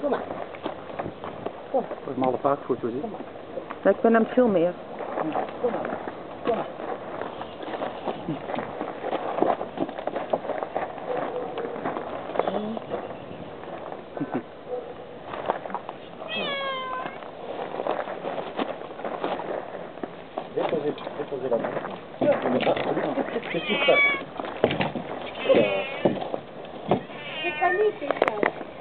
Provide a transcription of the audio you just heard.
Kom maar. Kom. Wat malle paard voor zo zien. Ja, ik ben aan veel meer. Kom maar. Kom maar. déposer la main. C'est. niet.